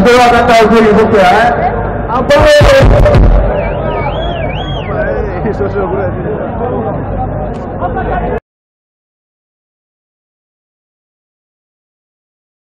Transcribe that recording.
ಅದ್ಭುತವಾದಂತಹ ಒಂದು ನೃತ್ಯ ಅಬ್ಬೋ